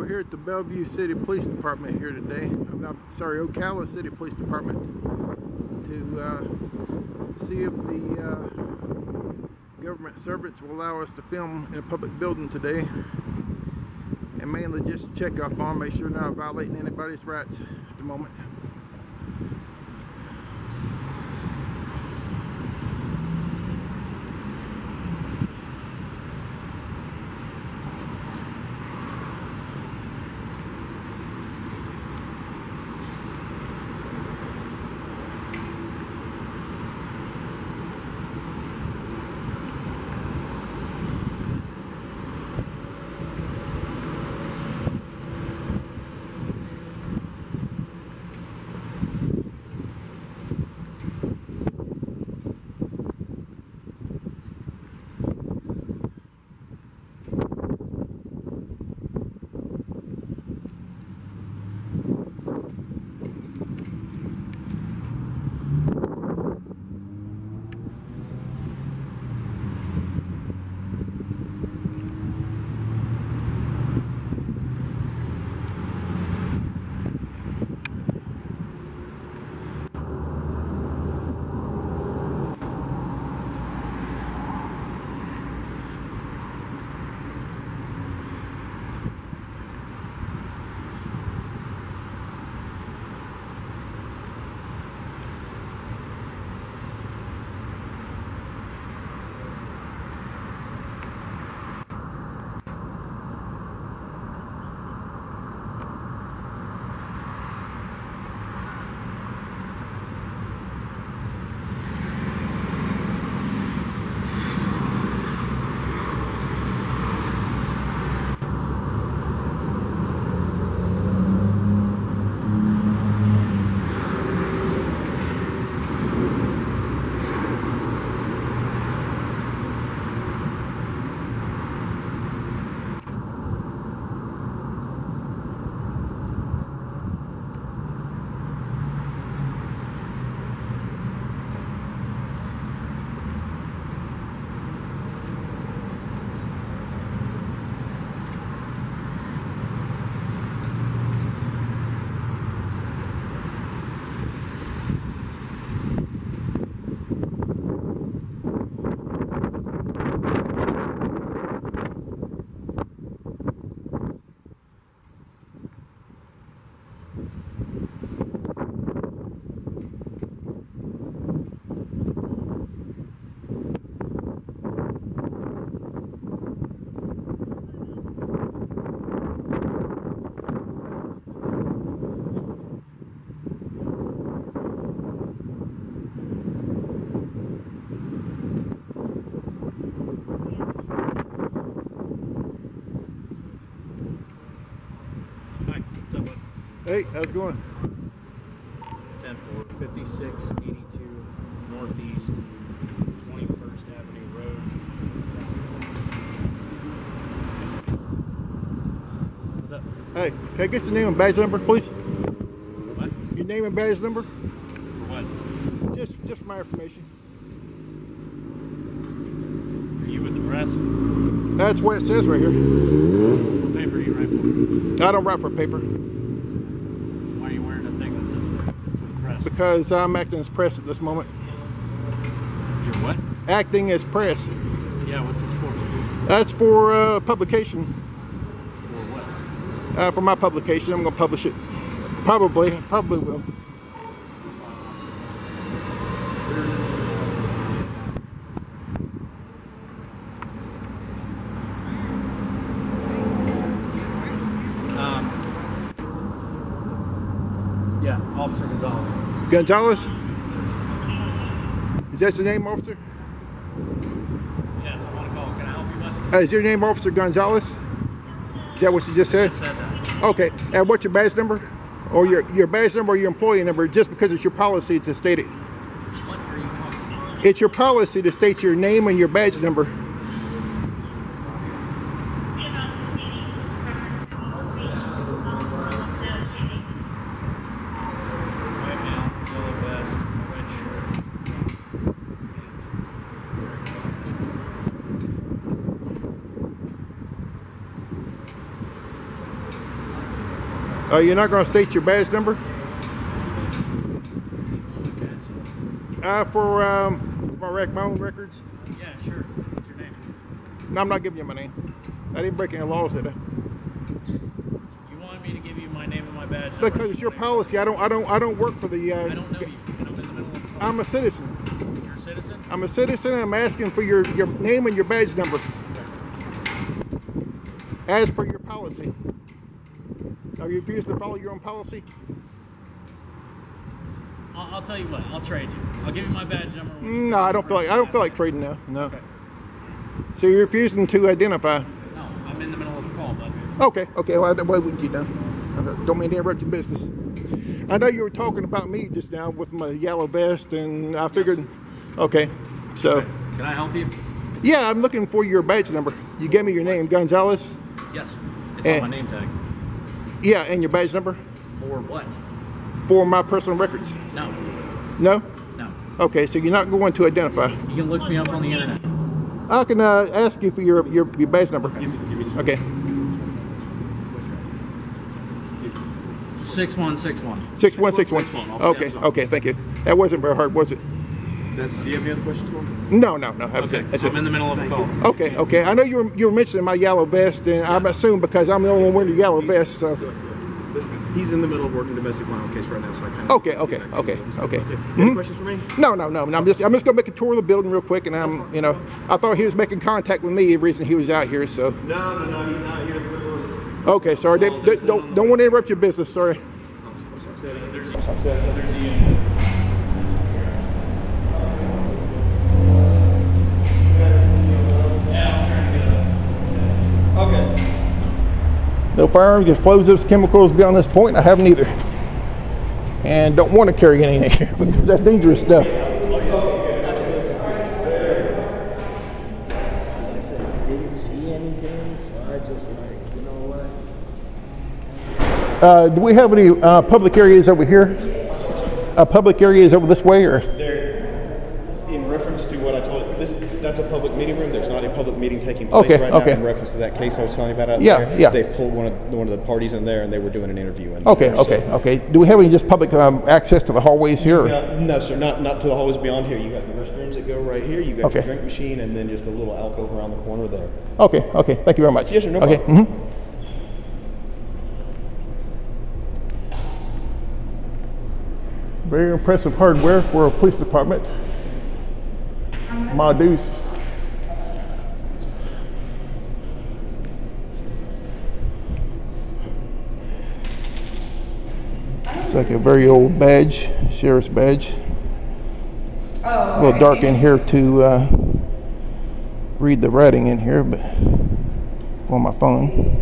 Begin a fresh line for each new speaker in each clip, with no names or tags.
we're here at the Belleview City Police Department here today. I'm not, sorry, Ocala City Police Department to uh, see if the uh, government servants will allow us to film in a public building today. And mainly just check up on, make sure we're not violating anybody's rights at the moment. Hey, how's it going?
10 for 5682 Northeast 21st Avenue Road. What's up?
Hey, can I get your name and badge number, please?
What?
Your name and badge number?
For what?
Just, just for my information.
Are you with the press?
That's what it says right here.
What paper are you write for?
I don't write for paper
Why are you wearing a thing that says for the press?
Because I'm acting as press at this moment.
You're what?
Acting as press.
Yeah, what's this for?
That's for uh, publication.
For what?
Uh, for my publication, I'm gonna publish it. Probably, probably will.
Um, yeah, Officer Gonzalez.
Gonzalez? Is that your name, officer?
Yes, I want to call. Can I help you, bud?
Uh, is your name Officer Gonzalez? Is that what you just said?
I said that.
Okay. And what's your badge number? Or your, your badge number or your employee number, just because it's your policy to state it.
What are you talking about?
It's your policy to state your name and your badge number. Uh, you're not going to state your badge number? Uh, for um, my, rec- my own records?
Yeah, sure. What's your name?
No, I'm not giving you my name. I didn't break any laws, did I?
You want me to give you my name and my badge number?
Because it's your policy. I don't. I don't. I don't work for the. Uh,
I don't know you, I'm in the of a.
I'm a citizen.
You're a citizen?
I'm a citizen. I'm asking for your your name and your badge number, as per your policy. Are you refusing to follow your own policy?
I'll, I'll tell you what. I'll trade you. I'll give you my badge number.
No, I don't feel like. I don't feel like trading now. No.
Okay.
So you're refusing to identify.
No, I'm in the middle of a call, bud.
Okay, okay, well, well we can keep down. Uh, Don't mean to interrupt your business. I know you were talking about me just now with my yellow vest, and I figured, okay, so,
Can I help you?
yeah, I'm looking for your badge number. You gave me your name, Gonzalez.
Yes. It's
Eh.
on my name tag.
Yeah, and your badge number
For what?
for my personal records.
No.
No?
No.
Okay, so you're not going to identify.
You can look me up on the internet.
I can uh, ask you for your, your, your badge number. Okay,
6161.
6161.
6161,
Okay, okay, thank you. That wasn't very hard, was it?
That's, do you have any other questions for me?
No, no, no, that was
Okay.
it. That's
So
it.
I'm in the middle of a
Thank
call.
you.
Okay, okay. I know you were, you were mentioning my yellow vest, and I'm assuming because I'm the only one wearing the yellow vest. So,
But He's in the middle of working domestic violence case right now, so I kind of.
Okay, okay, okay, okay.
Any mm-hmm. questions for me?
no, no, no. no I'm just I'm just gonna make a tour of the building real quick, and I'm you know I thought he was making contact with me the reason he was out here. So,
No, no, no, he's not here in the middle of.
okay, sorry. They, they, don't don't want to interrupt your business. Sorry.
Okay.
No firearms, explosives, chemicals beyond this point. I haven't either, and don't want to carry any in here because that's dangerous stuff.
As I said, I didn't see anything, so I just like, you know what?
Uh, do we have any uh, public areas over here? Uh, public areas over this way, or
There, in reference to what I told you, this, that's a public meeting room. There's not a public meeting taking place
Okay,
right
okay.
now in reference to that case I was telling you about out
Yeah,
there.
yeah.
They've pulled one of, one of the parties in there and they were doing an interview in
okay,
there. so-
okay, okay. Do we have any just public um, access to the hallways here? or-
Uh, no, sir, not, not to the hallways beyond here. You got the restrooms that go right here. You got
Okay.
your drink machine and then just a little alcove around the corner there.
Okay, okay. Thank you very much.
Yes, sir, no
okay.
problem.
mhm. Very impressive hardware for a police department. My deuce. Like a very old badge, sheriff's badge. a little dark in here to uh, read the writing in here, but on my phone.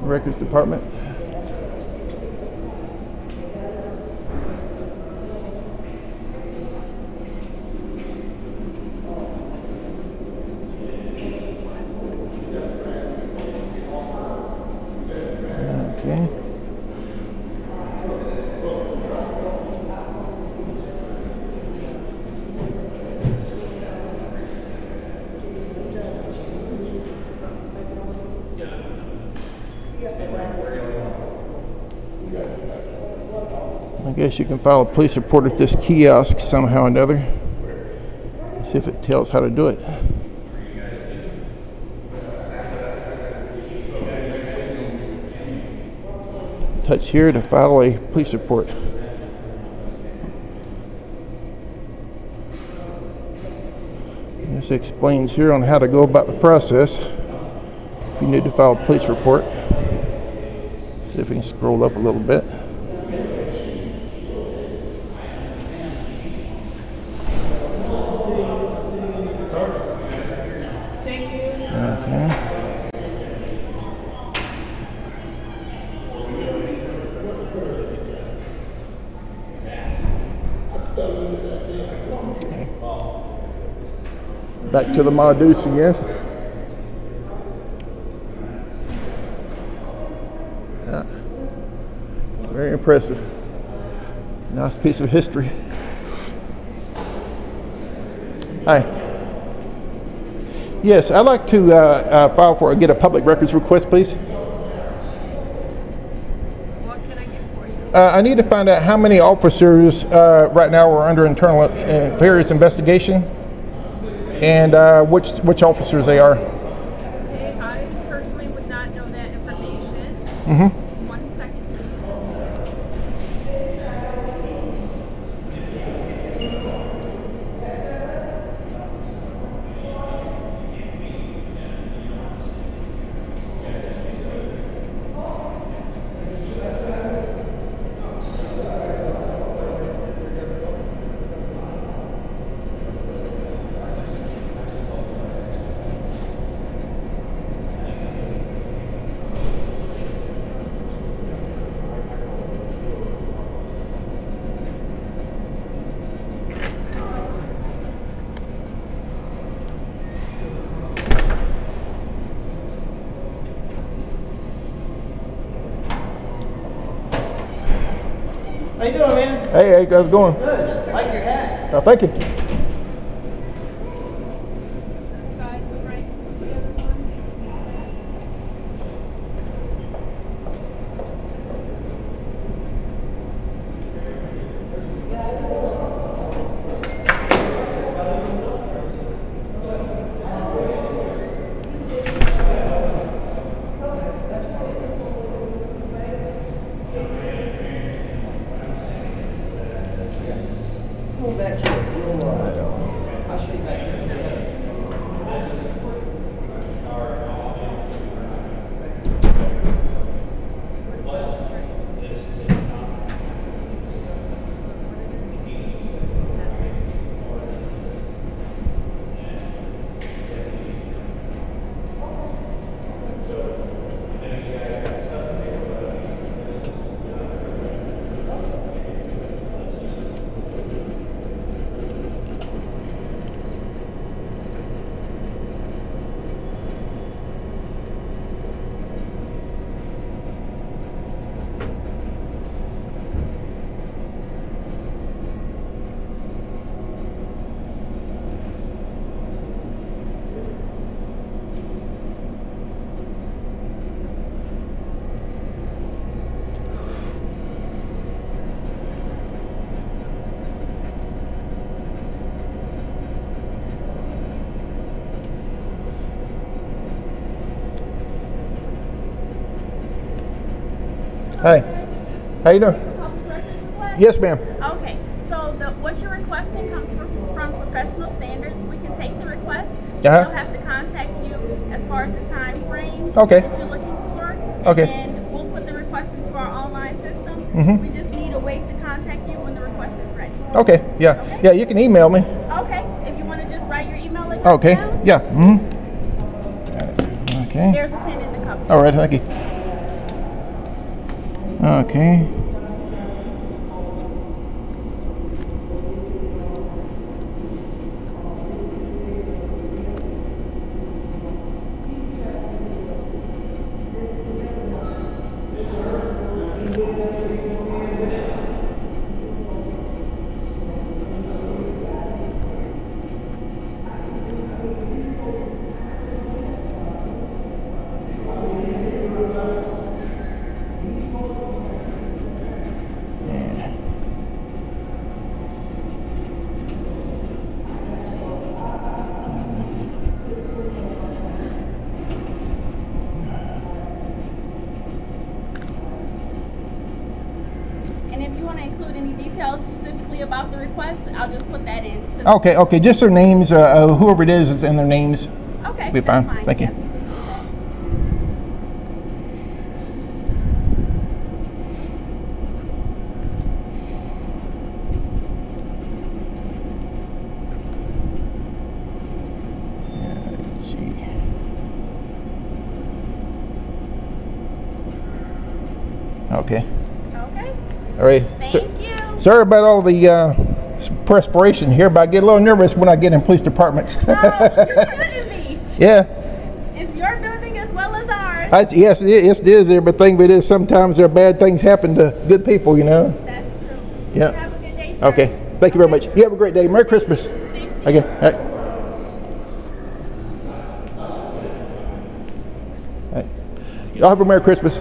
Records Department. Okay. I guess you can file a police report at this kiosk somehow or another. See if it tells how to do it. Touch here to file a police report. This explains here on how to go about the process. If you need to file a police report. See if we can scroll up a little bit. Back to the Maudus again. Yeah. Very impressive. Nice piece of history. Hi. Yes, I'd like to uh, uh, file for, get a public records request, please.
What can I get for you?
Uh, I need to find out how many officers uh, right now are under internal uh, affairs investigation and uh, which, which officers they are.
Okay, I personally would not know that information.
Mm-hmm.
One second, please.
How you doing, man?
Hey, hey, how's it going?
Good. Like your hat.
Uh, thank you.
Side, right, the other one.
Pull back here. You'll, uh, I'll show you back here.
Hey, how you doing?
Public records request?
Yes, ma'am.
Okay, so the, what you're requesting comes from, from professional standards. We can take the request.
Uh-huh.
They'll have to contact you as far as the time frame
Okay.
that you're looking for.
Okay.
And we'll put the request into our online system.
Mhm.
We just need a way to contact you when the request is ready.
Okay, yeah, yeah. You can email me.
Okay, if you want to just write your email address
Okay,
down,
yeah. Mm-hmm. Okay.
there's a pin in the cup.
All right, thank you. Okay.
And if you want to include any details specifically about the request, I'll just put that in.
Okay, okay. Just their names. Uh, uh, whoever it is is in their names.
Okay,
Be
that's
fine. Thank you.
yes.
Gee. Okay.
Okay,
All right.
thank
So-
you.
Sorry about all the uh, perspiration here, but I get a little nervous when I get in police departments.
Oh, you shouldn't be.
yeah.
It's your building as well as ours.
I, yes, it is, it is there, but it is sometimes there are bad things happen to good people, you know.
That's true.
Yeah.
Have a good day. sir.
Okay. Thank you very much. You have a great day. Merry Christmas.
Same to you.
Okay. All right. right. Y'all have a Merry Christmas.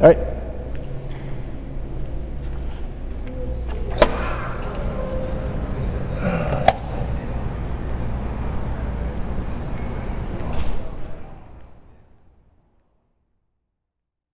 All right.